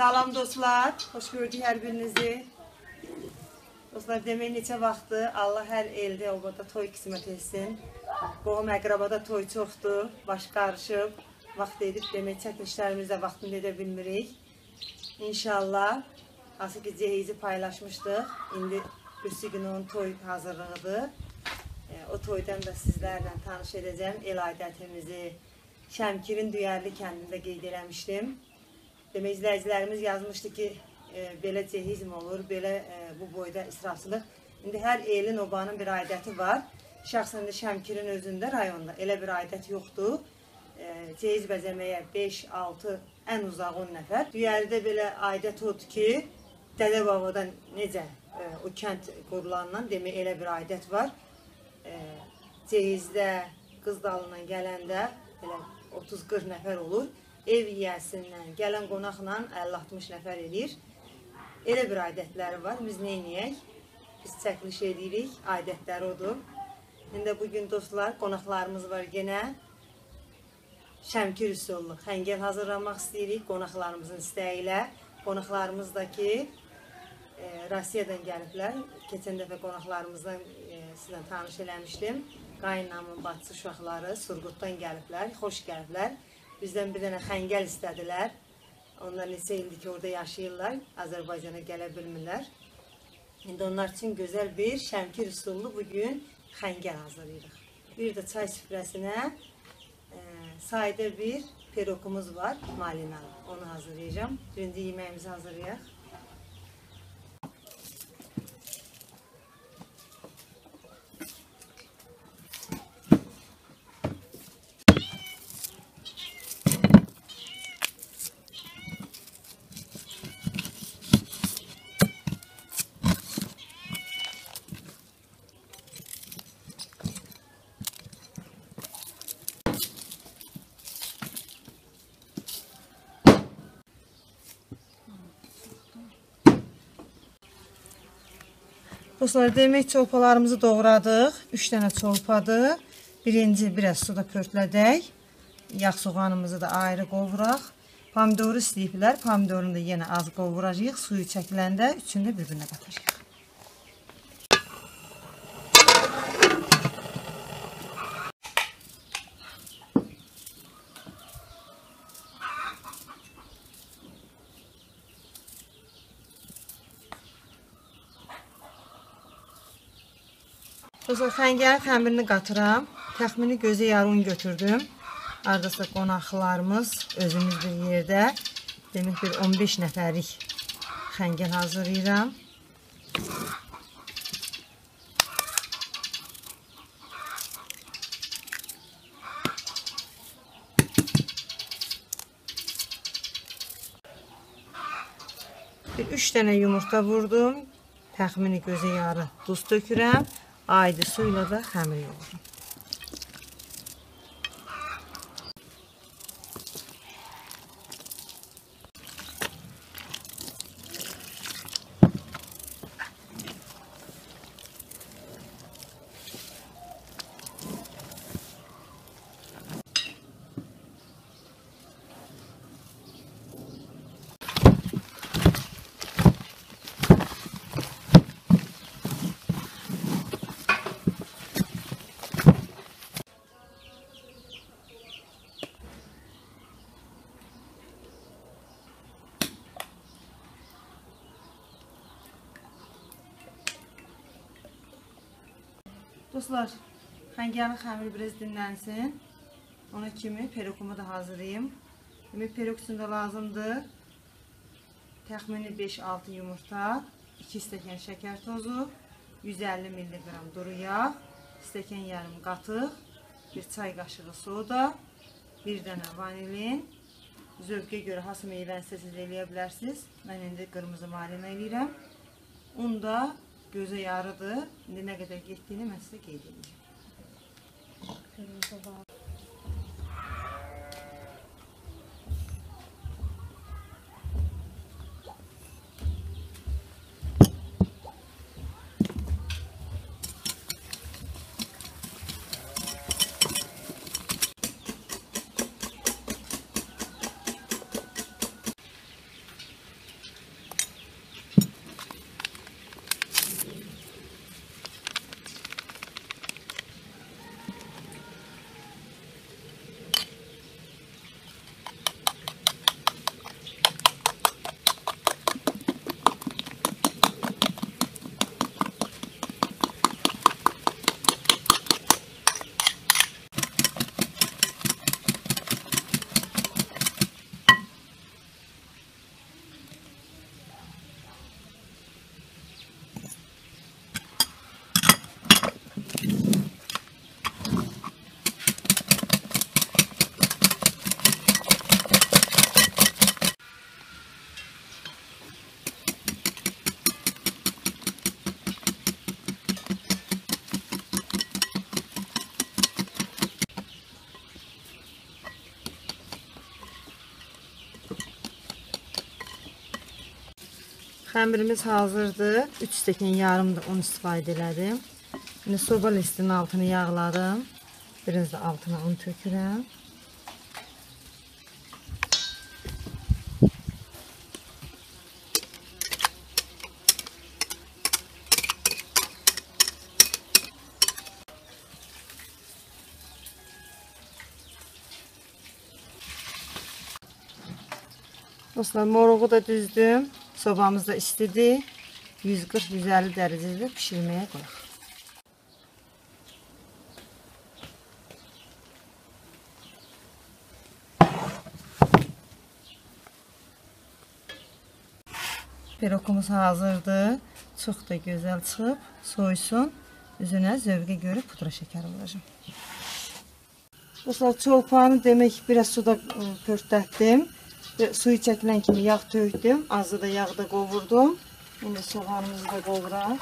Salam dostlar, xoş gördük hər birinizi. Dostlar, demək neçə vaxtdır Allah hər eldə obada toy qismət etsin. Qohum əqrabada toy çoxdur, baş qarışıb, vaxt edib demək çəkilişlərimizdə vaxtını edə bilmirik. İnşallah, hansı ki cehizi paylaşmışdıq. İndi üstü gün onun toy hazırlığıdır. E, O toydan da sizlərlə tanış edəcəm. El adətimizi Şəmkirin Düyərli kəndində qeyd eləmişdim. Demək izləyicilərimiz yazmışdı ki, e, belə cehizm olur, belə e, bu boyda israfçılıq. İndi hər elin, obanın bir adəti var. Şəxsən də Şəmkirin özündə rayonda elə bir adət yoxdur. E, cehiz bəzəməyə 5-6 ən uzaq 10 nəfər. Düyəlidə belə adət odur ki, Dədə babadan necə e, o kənd qurulandan demək elə bir adət var. E, cehizdə qız dalından gələndə belə 30-40 nəfər olur. Ev yiyəsindən, gələn qonaqla 50-60 nəfər eləyir. Elə bir adətləri var. Biz edək? Biz çəkiliş edirik. Adətləri odur. İndi bu gün dostlar, qonaqlarımız var yenə. Şəmkir üsullu xəngəl hazırlamaq istəyirik qonaqlarımızın istəyi ilə. Qonaqlarımız da ki, e, Rusiyadan gəliblər. Keçən dəfə qonaqlarımızdan e, sizlə tanış eləmişdim. Qaynamın bacısı uşaqları Surqutdan gəliblər. Xoş gəliblər. Bizdən bir dənə xəngəl istədilər. Onlar neçə ildir ki, orada yaşayırlar. Azərbaycana gələ bilmirlər. İndi onlar üçün gözəl bir Şəmkir üsullu bugün xəngəl hazırlayırıq. Bir də çay süfrəsinə e, sadə bir perokumuz var, malinalı. Onu hazırlayacağım. Birinci yeməyimizi hazırlayaq. Dostlar, demək çolpalarımızı doğradıq. 3 dənə çolpadır. Birinci biraz suda pörtlədək. Yağ soğanımızı da ayrı qovuraq. Pomidoru istəyiblər. Pomidorunu da yenə az qovuracağıq. Suyu çəkiləndə üçünü bir-birinə qatacağıq. Dostlar, xəngərin xəmirini qatıram. Təxmini gözə yarım götürdüm. Ardasa qonaqlarımız özümüz bir yerdə. Demək bir 15 nəfərlik xəngəl hazırlayıram. Bir 3 dənə yumurta vurdum. Təxmini gözə yarı duz tökürəm. Aydı suyla da xəmir yoğururam. Dostlar, xəngərin xəmiri biraz dinlənsin. Ona kimi perokumu da hazırlayayım. Demək, perok üçün də lazımdır. Təxmini 5-6 yumurta, 2 stəkan şəkər tozu, 150 mg duru yağ, stəkan yarım qatıq, 1 çay qaşığı soda, 1 dənə vanilin, zövqə görə hansı meyvəni siz eləyə bilərsiniz. Mən indi qırmızı malina eləyirəm. Un da gözə yarıdır. İndi nə qədər getdiyini mən sizə qeyd edəcəm. Xəmirimiz hazırdır. 3 stəkan yarım da un istifadə elədim. İndi soba listinin altını yağladım. Biraz da altına un tökürəm. Dostlar, moruğu da düzdüm. Sobamız da istidir. 140-150 dərəcədə pişirməyə qoyaq. Pirokumuz hazırdır. Çox da gözəl çıxıb, soysun. Üzünə zövqə görə pudra şəkəri vuracağım. Dostlar, çolpanı demək biraz suda ə, Və Suyu çəkilən kimi yağ tökdüm. Azı da yağda qovurdum. İndi soğanımızı da qovuraq.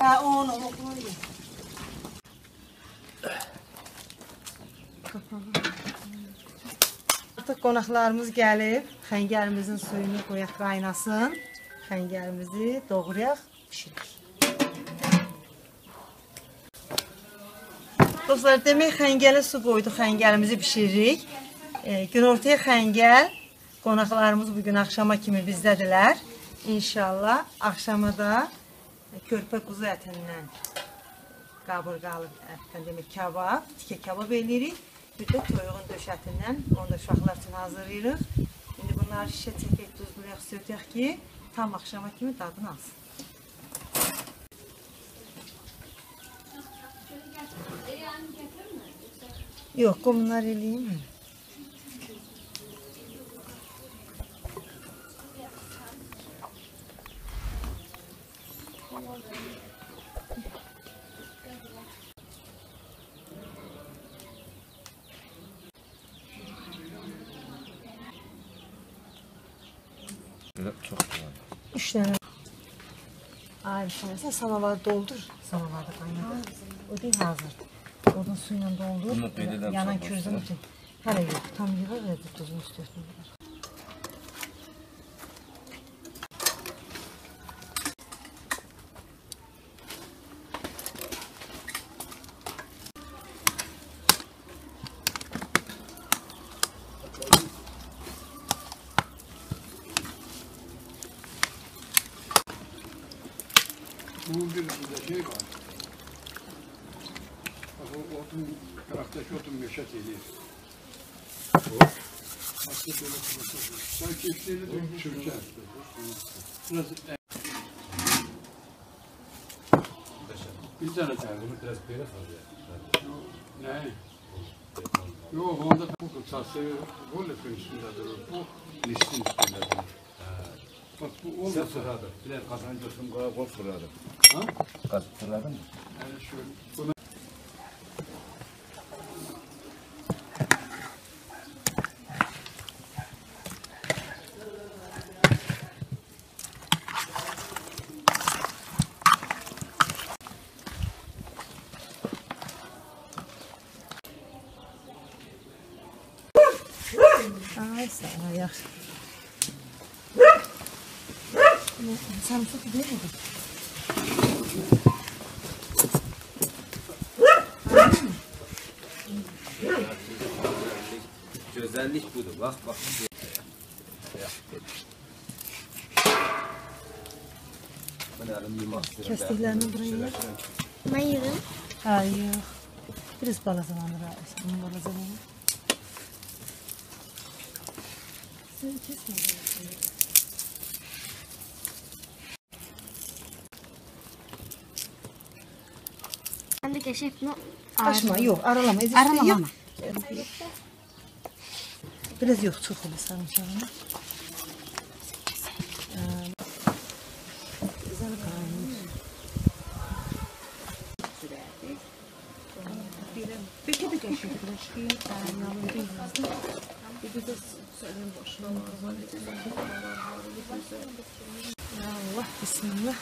Ha, onu, onu koy. Artıq qonaqlarımız gəlib. Xəngəlimizin suyunu qoyaq qaynasın. Xəngəlimizi doğrayaq, bişirək. Dostlar, demək xəngələ su qoyduq, xəngəlimizi bişiririk. E, günortaya xəngəl. Qonaqlarımız bu gün axşama kimi bizdədirlər. İnşallah axşama da körpə quzu ətindən qaburqalı ətdən demək kabab, tikə kabab eləyirik. Bir də toyuğun döş ətindən onu da uşaqlar üçün hazırlayırıq. İndi bunları şişə çəkək, duzlayaq, sötək ki, tam axşama kimi dadını alsın. Yox, qumlar eləyim. Çok güzel. Üç tane. Ay bir tanesi salavada doldur. Salavada kaynadı. O değil hazır. Onun suyla doldur. Yana kürzün için. Hele yok. Tam yıkar ve tuzun üstüne kadar. otum, kıraktaş otum meşet eyleyir. Sanki işleri de çürker. Biraz bir tane çağırdım. Biraz böyle fazla. Ne? Yok, onda bu tasarı böyle üstündedir. Bu listin üstündedir. Bak bu olmasa. Sen sıradır. Bilen kazancı olsun, kol sıradır. Ha? Kaz sıradır mı? Yani şöyle. Ay sayar. Sen çok değil mi? Güzellik budur. Bak bak. Kestiklerini buraya yer. Ben yerim. Hayır. Biraz balazalandır. Bunun balazalandır. Hepsini kesmeyeceğim. Ben de keşif no. Açma yok aralama. Ezişte Aralama yok. ama. Biraz yok çok oldu sarımsağına. Güzel kaymış. Peki de keşif. Keşif. واحد بسم الله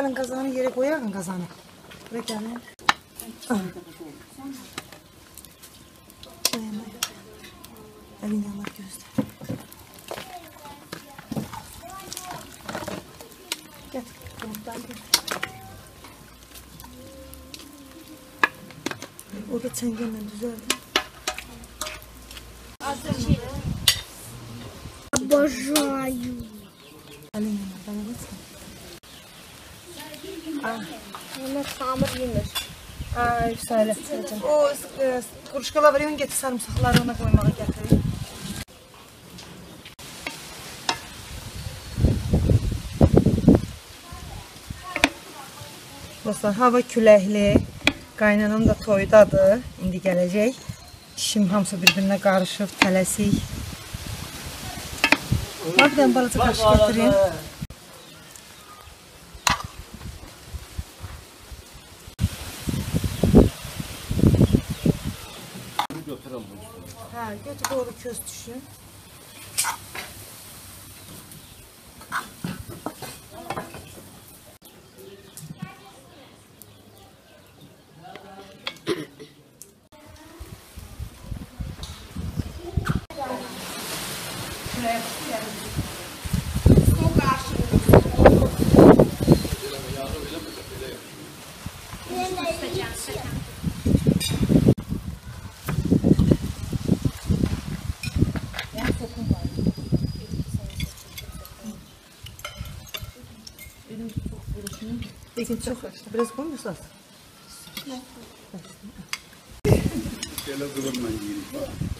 Rekalın kazanı yere koyalım kazanı. Rekalın. Koyamayın. Ah. Elini almak göster. Gel. O da çengenle düzeldi. Bunu hamur yenir. Ay söyle. O e, kuruşkalar veriyorsun getir sarımsakları ona koymaya getirin. Dostlar hava küləkli. Qaynanam da toydadır. İndi gələcək. Kişim hamısı bir-birinə qarışıb, tələsik. Bax bir dənə balaca qaşıq gətirin. Kötü doğru köstüşü. Sokağa şimdi. Sen çok biraz konuşsas. Şöyle durun ben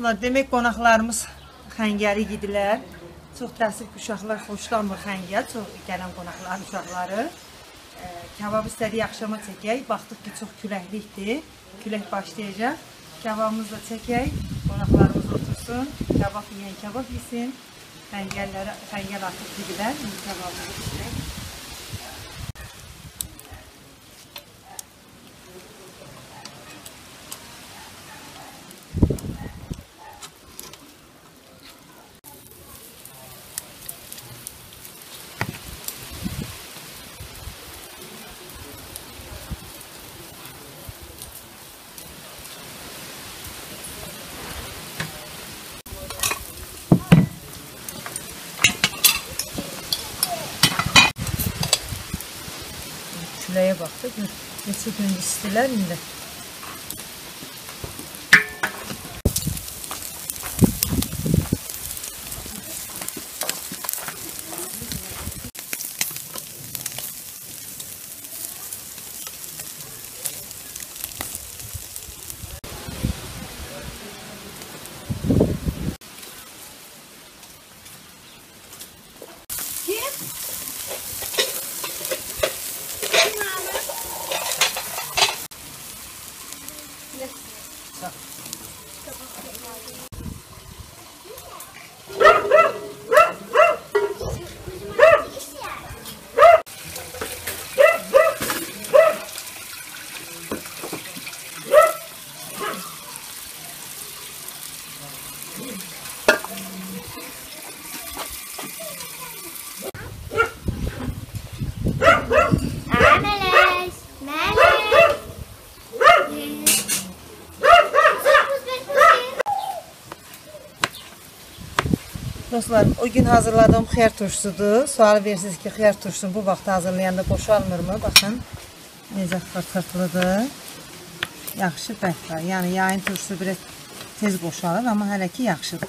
Bunlar demək qonaqlarımız xəngəli idilər. Çox ki, uşaqlar xoşlanmır xəngəl, çox gələn qonaqların uşaqları. E, Kebab istədik axşama çəkək. Baxdıq ki, çox küləklikdir. Külək başlayacaq. Kebabımızı da çəkək. Qonaqlarımız otursun. Kebab yeyən kebab yesin. Xəngəlləri, xəngəl artıq dedilər. İndi kebabımızı bişirək. Neçə gün istilər indi. Meles. Meles. Dostlar, o gün hazırladığım xiyar turşusudur. Sual verirsiniz ki, xiyar turşusunu bu vaxt hazırlayanda boşalmırmı? Baxın, necə xırtırtlıdır. Yaxşı bəhbə. Yəni yayın turşusu biraz tez boşalır, amma hələ ki yaxşıdır.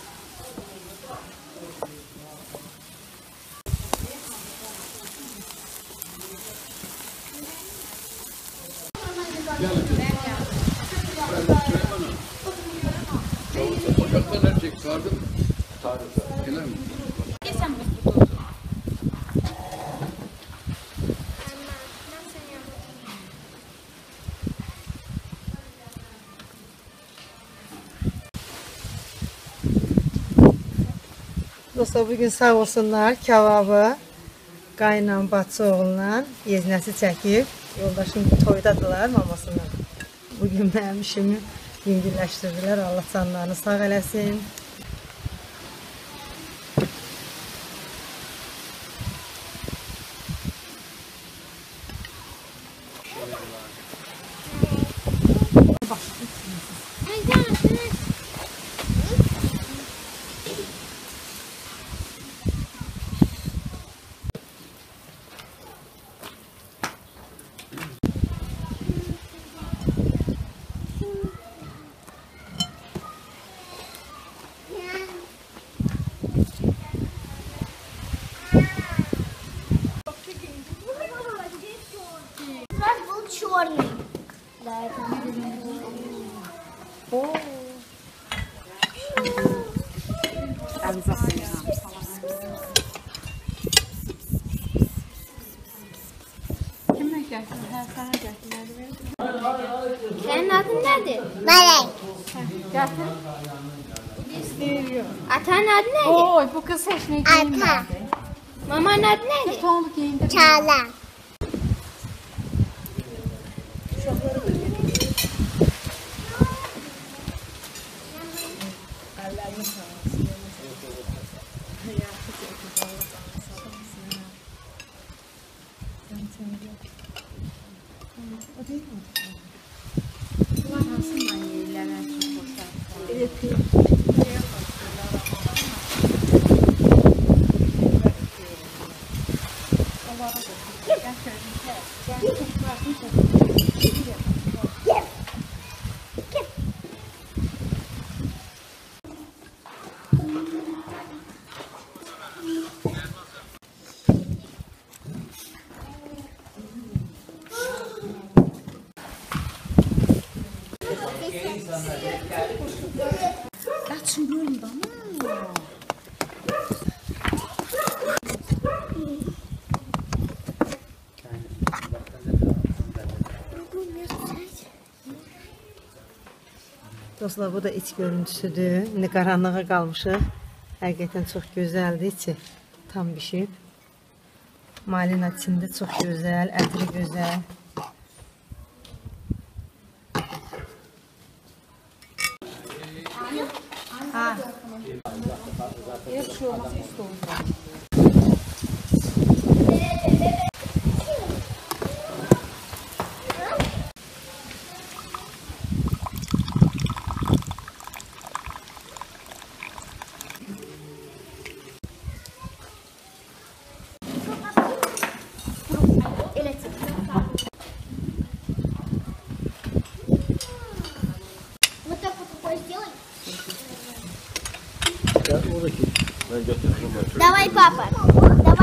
Dostlar, bugün sağ olsunlar kebabı qaynan bacı oğlunla yeznəsi çəkib. Yoldaşım toydadılar mamasına. Bugün mənim işimi yüngülləşdirdilər. Allah canlarını sağ eləsin. 超辣。Dostlar bu da iç görüntüsüdür. İndi qaranlığa qalmışıq. Həqiqətən çox gözəldir içi. Tam bişib. Malina içində çox gözəl, ətri gözəl. Elə bir şey olmasa pis Давай, папа. Давай.